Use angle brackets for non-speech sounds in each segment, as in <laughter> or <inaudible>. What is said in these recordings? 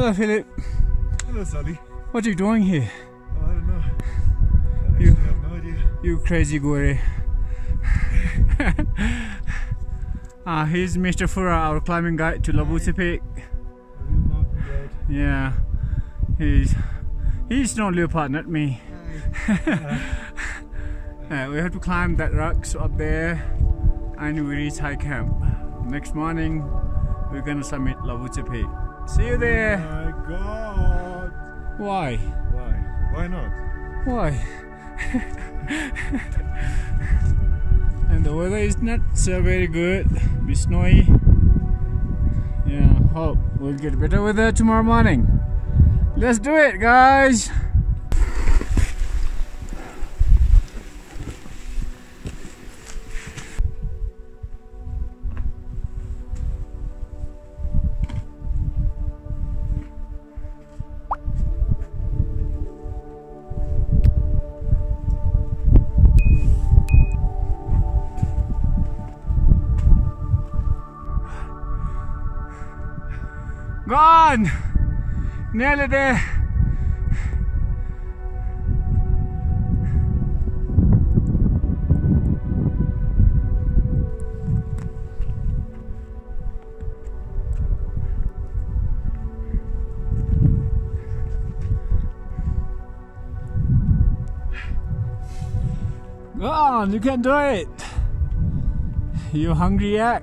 Hello, Philip. Hello, Sally. What are you doing here? Oh, I don't know. I You- have no idea. You crazy gory. <laughs> Ah, here's Mr. Fura, our climbing guide to Lobuche Peak. A real mountain guide. Yeah, he's he's no leopard, not me. Uh, <laughs> we have to climb that rocks up there, and we reach high camp. Next morning, we're gonna summit Lobuche Peak. See you there. My God. Why? Why? Why not? Why? <laughs> and the weather is not so very good. Be snowy. Yeah, hope we'll get better weather tomorrow morning. Let's do it, guys. Gone. Nearly there. Go on, you can do it. You hungry yak.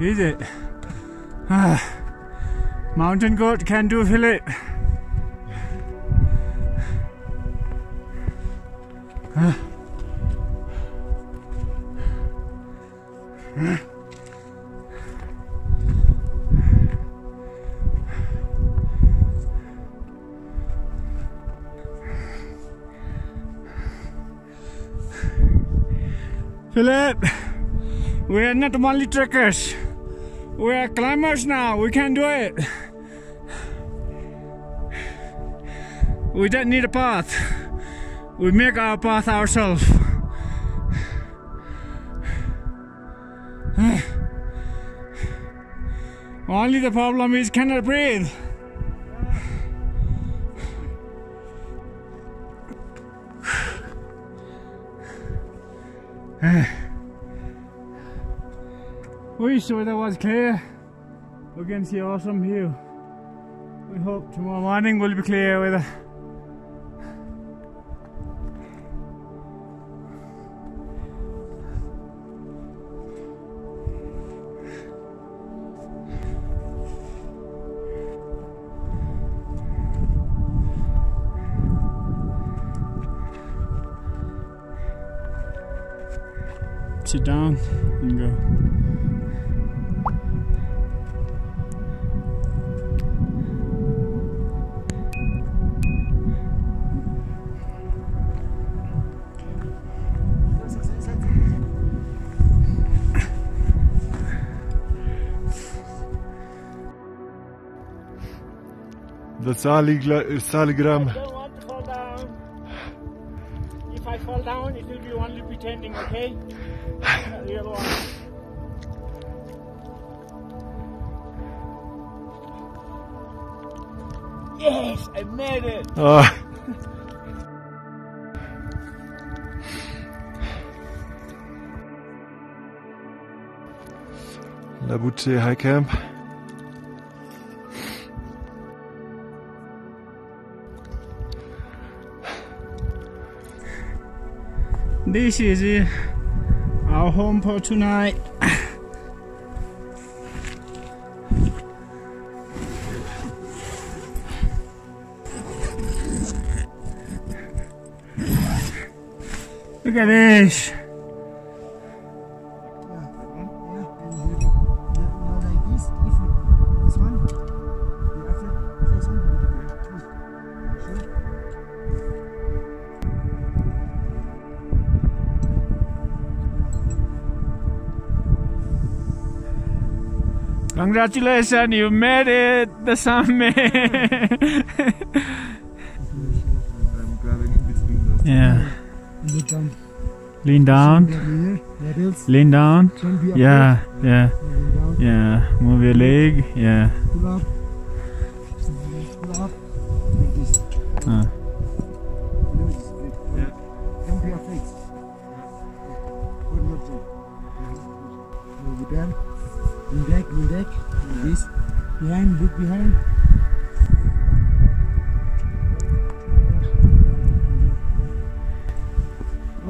Is it? Ah, mountain goat can do Philip. Ah. Philip, we are not only trekkers. We are climbers now. We can do it. We don't need a path. We make our path ourselves. Only the problem is cannot breathe. <sighs> Wish the weather was clear. We can see awesome view. We hope tomorrow morning will be clear weather. Sit down and go. The Saligram. don't want to fall down. If I fall down, it will be only pretending, okay? <sighs> Real one. Yes, I made it. Ah. <laughs> Lobuche High Camp. This is uh, our home for tonight. Look at this. Congratulations, you made it, the summit. I'm grabbing in between those. yeah. Look down. Lean down. Lean down. Yeah, yeah. Lean yeah. Move your leg. Yeah. Uh. Good. Yeah. Lean back, lean back. Like this. Behind, look behind.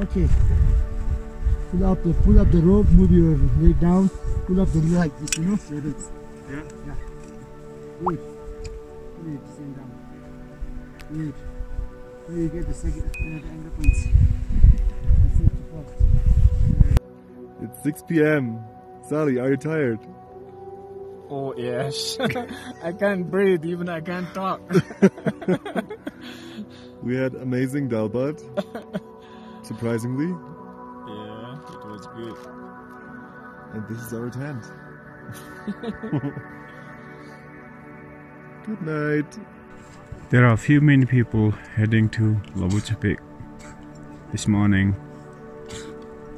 Okay. Pull up the pull up the rope, move your leg down, pull up the leg like this, you know? That's Yeah. yeah. Good. Good, same down. Good. So you get the second uh, angle points. It, first. It's 6 p.m. Sally, are you tired? Oh yes. <laughs> I can't breathe. Even I can't talk. <laughs> We had amazing Dal Bhat. <laughs> Surprisingly. yeah, it was good. And this is our tent. Good night. There are a few many people heading to Lobuche Peak this morning.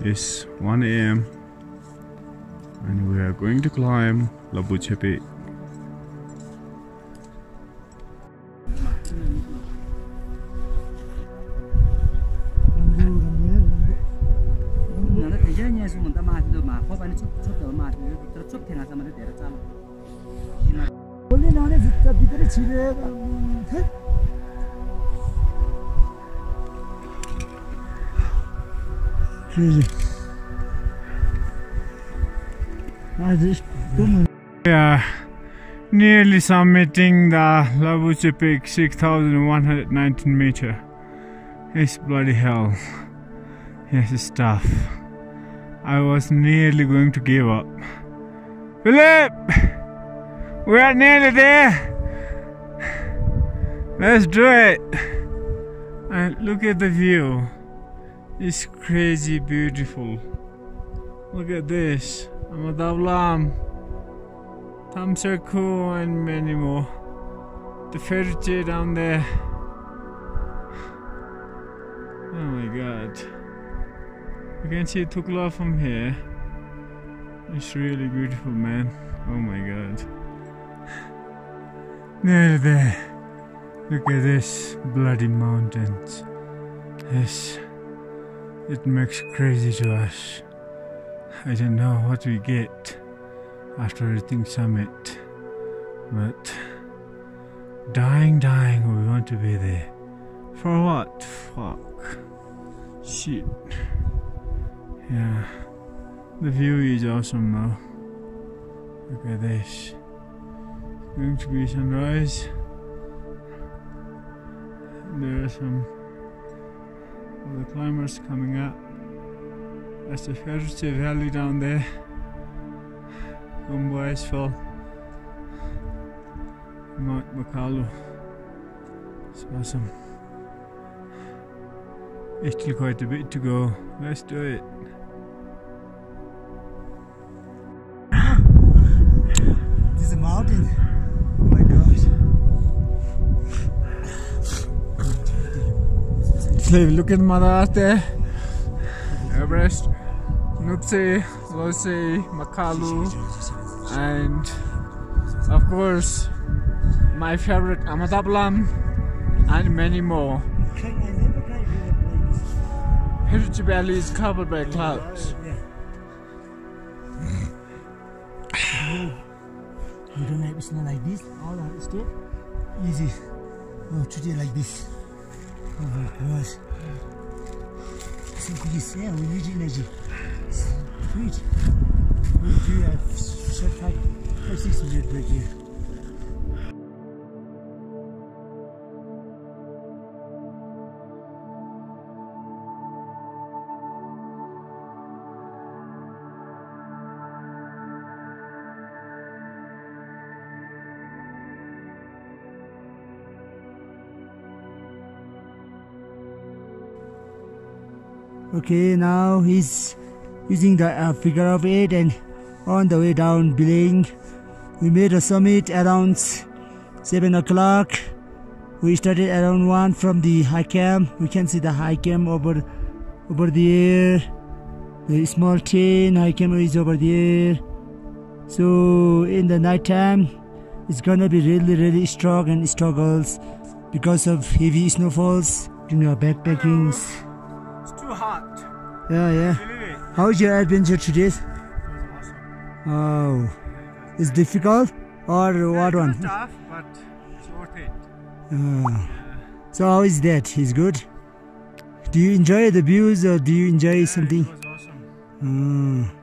It's 1 a.m. and we are going to climb rambu, rambu. We are nearly summiting the Lobuche Peak 6119 meter. It's bloody hell. Yes, it's tough. I was nearly going to give up. Philip! We are nearly there! Let's do it! And look at the view. It's crazy beautiful. Look at this. Amadavlam. Thamserku and many more. The Pheriche down there. Oh my god. You can see Thukla from here. It's really beautiful, man. Oh my god. There, there. Look at this bloody mountains. Yes. It makes crazy to us. I don't know what we get after everything summit. But dying, dying, we want to be there. For what? Fuck. Shit. Yeah. The view is awesome now. Look at this. It's going to be sunrise. There are some of the climbers coming up. That's the Pheriche Valley down there. Khumbu Icefall. Mount Makalu. It's awesome. It's still quite a bit to go. Let's do it. <gasps> This is a mountain. Oh my gosh. Look at Mother there. Everest, Nuptse, Lhotse, Makalu, and of course my favorite Ama Dablam and many more. I never tried like this. Heritage Valley is covered by clouds. <sighs> You don't have snow like this. All are straight. Easy. Oh, today like this. Oh my gosh. So please, yeah, we need energy. We do have short five, five, six minute break here. Okay, now he's using the uh, figure of eight and on the way down belaying we made a summit around 7 o'clock. We started around 1 from the high camp. We can see the high camp over over there. The small chain high camp is over there. So in the night time, it's gonna be really really strong and struggles because of heavy snowfalls during our backpackings. It's too hot. Yeah, yeah. It. How's your adventure today? It was awesome. Oh, it's difficult or what It was one? tough, but it's worth it. Ah. so how is that? He's good. Do you enjoy the views or do you enjoy Yeah, something? It was awesome. Ah.